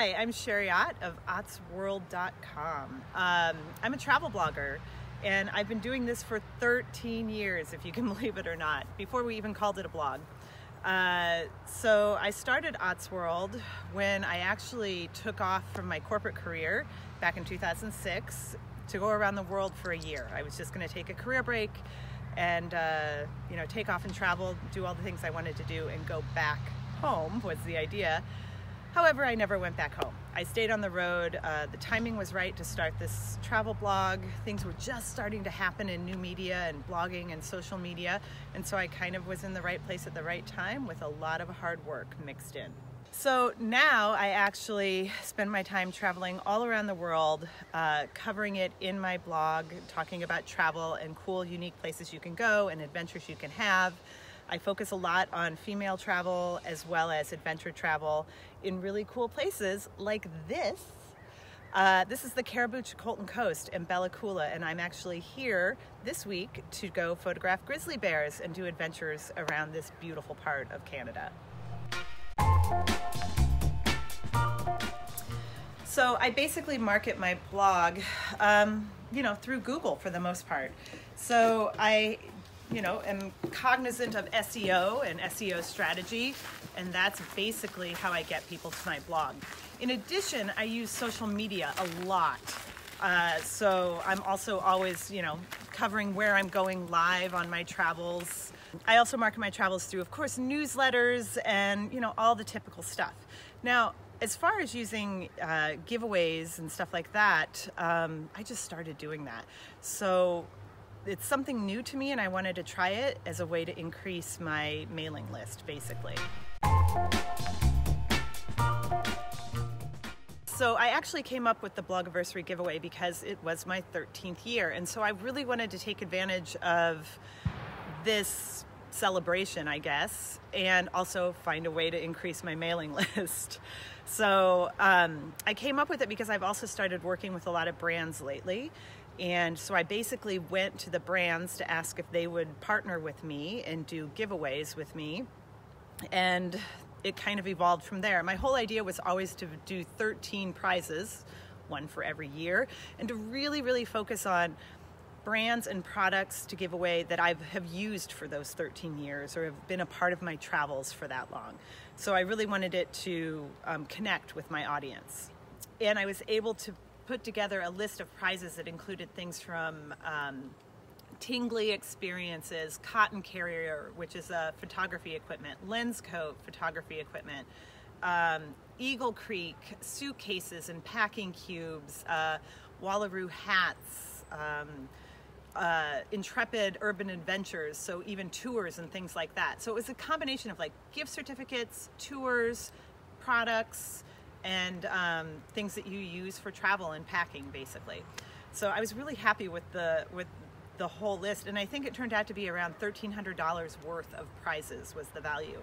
Hi, I'm Ott of ottsworld.com. Um, I'm a travel blogger and I've been doing this for 13 years, if you can believe it or not, before we even called it a blog. Uh, so I started Ott's World when I actually took off from my corporate career back in 2006 to go around the world for a year. I was just going to take a career break and uh, you know take off and travel, do all the things I wanted to do, and go back home was the idea. However, I never went back home. I stayed on the road. Uh, the timing was right to start this travel blog. Things were just starting to happen in new media and blogging and social media. And so I kind of was in the right place at the right time with a lot of hard work mixed in. So now I actually spend my time traveling all around the world, uh, covering it in my blog, talking about travel and cool, unique places you can go and adventures you can have. I focus a lot on female travel as well as adventure travel in really cool places like this. Uh, this is the Cariboo Chilcotin Coast in Bella Coola, and I'm actually here this week to go photograph grizzly bears and do adventures around this beautiful part of Canada. So I basically market my blog, um, you know, through Google for the most part. So I you know, am cognizant of SEO and SEO strategy, and that's basically how I get people to my blog. In addition, I use social media a lot. Uh, so I'm also always, you know, covering where I'm going live on my travels. I also market my travels through, of course, newsletters and, you know, all the typical stuff. Now, as far as using uh, giveaways and stuff like that, um, I just started doing that. So it's something new to me and I wanted to try it as a way to increase my mailing list basically. So I actually came up with the Blogiversary giveaway because it was my 13th year and so I really wanted to take advantage of this celebration, I guess, and also find a way to increase my mailing list. So um, I came up with it because I've also started working with a lot of brands lately and so I basically went to the brands to ask if they would partner with me and do giveaways with me. And it kind of evolved from there. My whole idea was always to do 13 prizes, one for every year, and to really, really focus on brands and products to give away that I have used for those 13 years or have been a part of my travels for that long. So I really wanted it to um, connect with my audience. And I was able to put together a list of prizes that included things from um, Tinggly Experiences, Cotton Carrier, which is a photography equipment, Lenscoat photography equipment, um, Eagle Creek suitcases and packing cubes, uh, Wallaroo hats, um, uh, Intrepid Urban Adventures, so even tours and things like that. So it was a combination of like gift certificates, tours, products, and um, things that you use for travel and packing basically. So I was really happy with the with the whole list and I think it turned out to be around $1,300 worth of prizes was the value.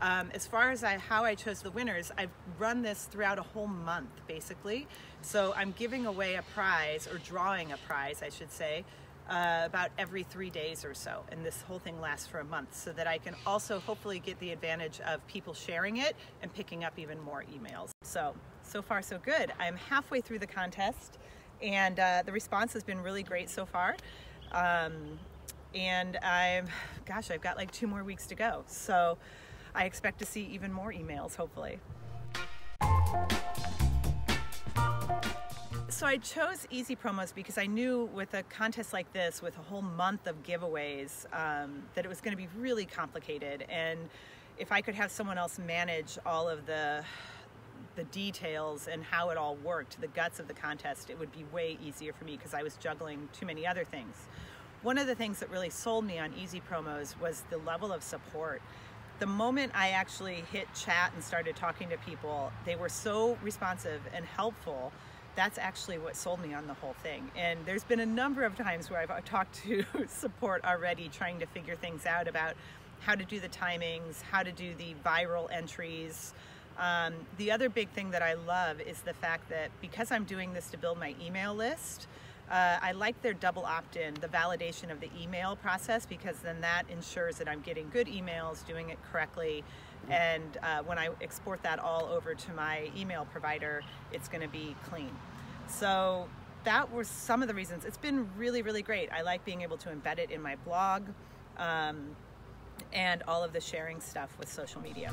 Um, as far as I, how I chose the winners, I've run this throughout a whole month basically. So I'm giving away a prize or drawing a prize, I should say, uh, about every three days or so. And this whole thing lasts for a month so that I can also hopefully get the advantage of people sharing it and picking up even more emails. So, so far so good. I'm halfway through the contest and uh, the response has been really great so far. Um, and I'm, gosh, I've got like two more weeks to go. So I expect to see even more emails, hopefully. So I chose Easypromos because I knew with a contest like this, with a whole month of giveaways, um, that it was going to be really complicated. And if I could have someone else manage all of the the details and how it all worked, the guts of the contest, it would be way easier for me because I was juggling too many other things. One of the things that really sold me on Easypromos was the level of support. The moment I actually hit chat and started talking to people, they were so responsive and helpful that's actually what sold me on the whole thing. And there's been a number of times where I've talked to support already trying to figure things out about how to do the timings, how to do the viral entries. Um, the other big thing that I love is the fact that because I'm doing this to build my email list, Uh, I like their double opt-in, the validation of the email process, because then that ensures that I'm getting good emails, doing it correctly, and uh, when I export that all over to my email provider, it's going to be clean. So that were some of the reasons. It's been really, really great. I like being able to embed it in my blog um, and all of the sharing stuff with social media.